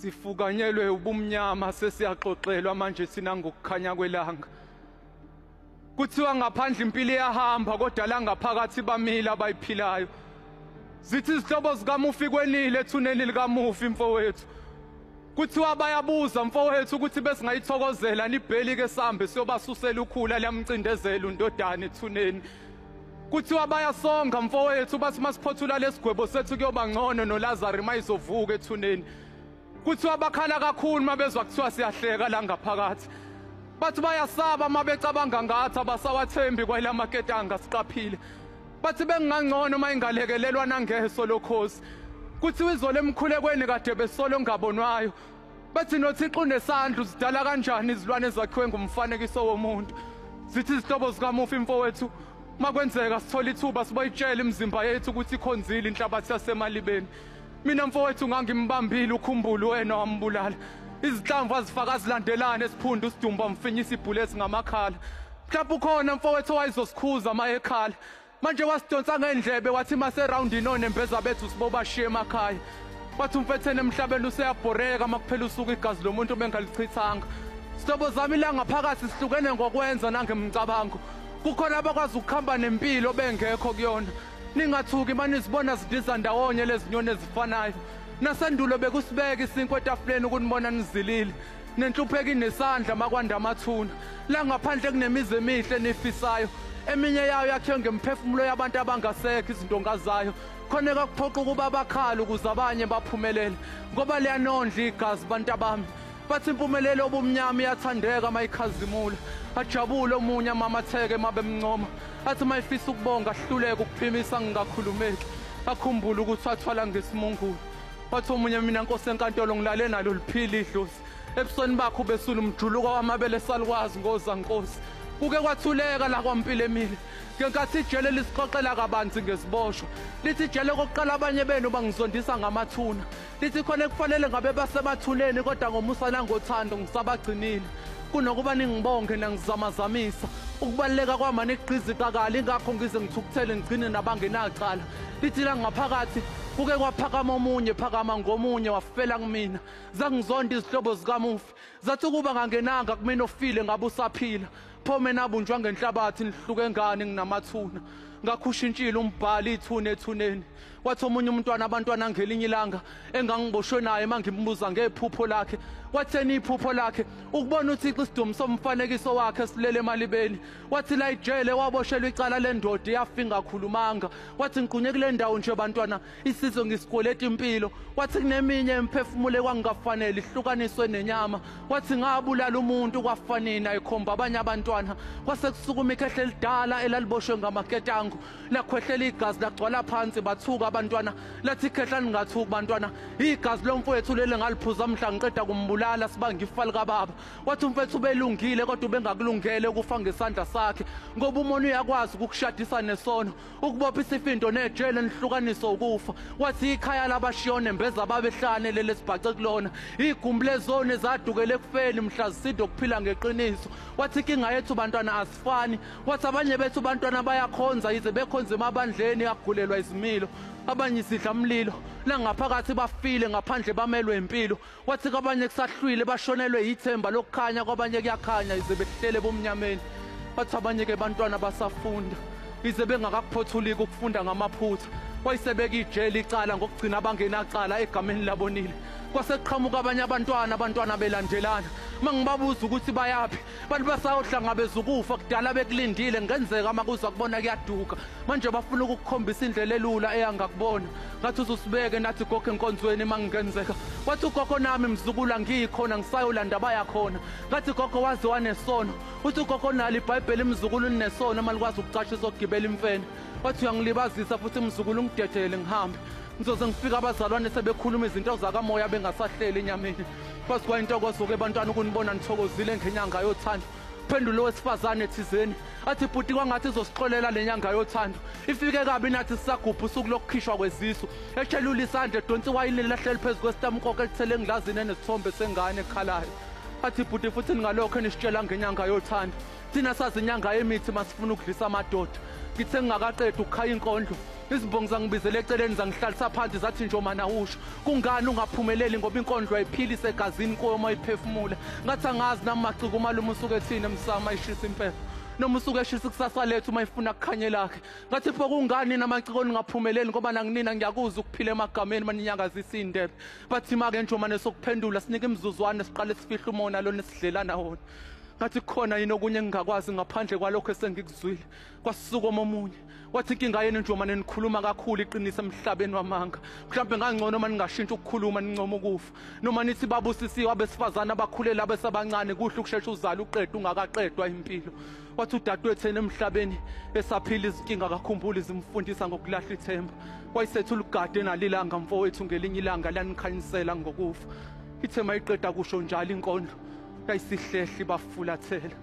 sifukanyelwe ubumnyama sesiyaxoxelwa manje sina ngokukhanya kwelanga. Kuthiwa ngaphandle impilo iyahamba kodwa la ngaphakathi bamile abayiphilayo. Zithi izihlobo zikamufi kwenile ethuneni likamufi mfowethu. Kuthiwa bayabuza mfowethu ukuthi besingayithokozela nibheli ke sambe siyobasusela ukhula liyamcindezela undodana ethuneni. Kuthiwa bayasonga mfowethu bathi masiphothula lesigwebo sethu kuyoba ngcono nolazari mayizovuka ethuneni. Kuthiwa bakhala kakhulu mabezwa kuthiwa siyahleka la ngaphakathi. Bathi bayasaba mabecabanga ngathi abasawathembi kwelamaketanga siqaphile bathi bengingangcono mayingalekelelwa nangeso lokhozi. Kuthiwa izolo emkhulekweni kade besolo ngabonwayo. Bathi nothixo unesandla uzidala kanjani izilwane ezakhiwe ngumfanekiso womuntu? Zithi izihlobo zikamufi imfowethu makwenzeka sithola ithuba siboyitshela imizimba yethu ukuthi ikhonzile inhlabathi yasemalibeni. Mina mfowethu ngangimbambile ukhumbule wena wambulala izinhlamvu azifaka zilandelane esiphundu usidumba mfinyisa ibhulesi ngamakhala mhlawumbe ukhona mfowethu owayezosikhuza ma ekhala. Manje wasidonsa ngendlebe wathi maserawundini onembeza bethu sibobashiye emakhaya. Wathi umfethene emhlabeni useyabhoreka makuphela usuku igazi lomuntu bengalichithanga. Sihlobo zami la ngaphakathi sihlukene ngokwenza nangemcabango. Kukhona abakwazi ukuhamba nempilo bengekho kuyona. Ningathuki manizibona zidiza ndawonye lezi nyoni ezifanayo. Nasendulo bekusibeka isinkwa etafuleni ukunibona nizilile. Nenhlupheko inesandla makwanda amathuna. La ngaphandle kunemizi emihle nifisayo eminye yayo yakhiwe ngemphefumulo yabantu abangasekho izintongazayo khoneka kuphoqa ukuba bakhala ukuze abanye baphumelele. Ngoba liyanondla igazi bantu abami bathi impumelelo obumnyama iyathandeka mayikhazimula ajabule omunye amamatheke mabemncoma athi mayifisa ukubonga ahluleke ukuphimisa ngingakhulumeki. Akhumbule ukuthi wathwala ngesimungulu. Wathi omunye mina nkosi enkantolo ngilale nalo liphila idlozi. Ebusweni bakho besula umjuluko wamabele salukwazi ngozankosi kuke kwathuleka la kwampilo emile. Ngenkathi ijele lisiqoqela kabanzi ngesiboshwa lithi ijele kokuqala abanye benu bangizondisa ngamathuna. Lithi khona kufanele ngabe basemathuneni kodwa ngomusa nangothando ngisabagcinile. Kunokuba ningibonge nangizamazamisa. Ukubaluleka kwama nigqiziqakala ingakho ngize ngithukuthele ngigcine nabangenacala. Lithi la ngaphakathi kuke kwaphakama omunye phakama ngomunye wafela kumina. Zangizonda izihlobo zikamufi. Zathi ukuba ngangenanga kumina ofile ngabe usaphila. Pho mina abunjwa ngenhlabathi nihluke ngani nginamathuna? Ngakhushintshile umbhali ithuna ethuneni. Wathi omunye umntwana abantwana ngelinye ilanga engangiboshwe naye mangimbuza ngephupho lakhe. Watheni iphupho lakhe? Ukubona uthixo isidumo somfanekiso wakhe silele emalibeni. Wathi la ijele waboshelwa icala lendoda yafinga khulumanga wathi ngiqunye kule ndawo nje bantwana isizwe ngisikweleta impilo wathi kuneminye emphefumulo kwangingafanele ihlukaniswe nenyama. Wathi ngabulala umuntu kwafanina ekhomba abanye abantwana. Kwase kusukuma ikhehle elidala elaliboshwe ngamaketango lakhwehlela igazi lagcwala phansi bathuka abantwana. Lathi ikhehla ningathuki bantwana. Igazi lomfowethu lele ngaliphuza mhla ngiqeda kumbulala sibanga ifa likababa wathi umfethu ubelungile kodwa ubengakulungele ukufa ngesandla sakhe. Ngoba umuntu uyakwazi ukukushadisa nesono ukubopha isifindo nejele nihlukaniso ukufa. Wathi ikhaya labashiyone mbeza babehlane lele sibhace kulona. Igumbi lezone ezadukele ekufeni mhla ziside ukuphila ngeqiniso. Wathi inkinga yethu bantwana asifani. Wathi abanye bethu bantwana bayakhonza yize bekhonza emabandleni agulelwa izimilo. Abanye sidla mlilo langaphakathi bafile ngaphandle bamelwe impilo. Wathi kwabanye kusahlwile bashonelwe yithemba lokukhanya kwabanye kuyakhanya yize behlele bomnyameni. Bathi abanye ke bantwana basafunda yize bengakakuphothuliki ukufunda ngamaphutha. Wayisebeka ijele icala ngokugcina abangenacala egameni labonile. Kwasekuqhamuka abanye abantwana abantwana belandelana. Mangibabuza ukuthi bayaphi? Bantu basayohlangabeza ukufa kudala bekulindile ngenzeka uma kuza kubona kuyaduka. Manje bafuna ukukukhombisa indlela elula eyangakubona. Ngathi uzusibeke nathi gogo enkonzweni uma ngingenzeka wathi ugogo nami mzukula ngikhona ngisayolanda bayakhona. Ngathi gogo waze wanesono. Uthi ugogo nalo ibhayibheli imzukulu ninesono uma likwazi ukucashisa ukugibela imfene. Wathi uyangilibazisa futhi mzukulu ungidedele ngihambe. Ngizoze ngifike abazalwane sebekhuluma izinto zakamoya bengasahleli enyameni. Kwazi kwayintokozo-ke ebantwana ukunibona nithokozile ngenyanga yothando. Phendula owesifazane thizeni athi bhuti kwangathi izosixolela le nyanga yothando. Ifike kabi nathi sisagubha usuku lokukhishwa kwezisu. Eshelula isandla edonsa iwayini lahleli phezu kwesitamukoko elithele engilazini enesithombe sengane ekhalayo. Athi bhuti futhi ningalokho enisitshela ngenyanga yothando. Thina sazi inyanga yemithi masifuna ukudlisa amadoda. Ngithe ngingakaqeda ukukhaya inkondlo. Izimbongi zangibizela eceleni zangihlalisa phansi zathi njomana usho kungani ungaphumeleli ngoba inkondlo ayiphilise egazini kuyo uma iphefumula? Ngathi angazi nami maciko umalume usuke ethini emsama ayishisa impepho noma usuke eshisa ikusasa lethu uma ifuna kukhanyelakhe ngathi pho kungani namaciko ningaphumeleli ngoba nanginina ngiyakuzwa ukuphila emagameni maninyakazisa iy'ndebe bathi make njomane sokuphendula sinike imzuzwane siqale sifihle umona lona esidlelana wona ngathi khona yini okunye engingakwazi ngaphandle kwalokho esengikuzwile? Kwasisuka omunye. Wathi inkinga yenu njomane nikhuluma kakhulu iqinisa emhlabeni wamanga. Mhlawumbe ngangcono uma ningashintsha ukukhuluma nincoma ukufa. Noma nithi babusisiwe abesifazane abakhulela abesabancane kuhle ukushesha uzala uqeda ungakaqedwa impilo. Wathi udadewethu yena emhlabeni esaphila izinkinga kakhumbula izimfundisa ngokulahla ithemba. Wayisethula ugade nalilanga mfowethu ngelinye ilanga lanikhanyisela ngokufa. Ithema iqeda kusho njalo inkondlo. kayisihlehli bafulathela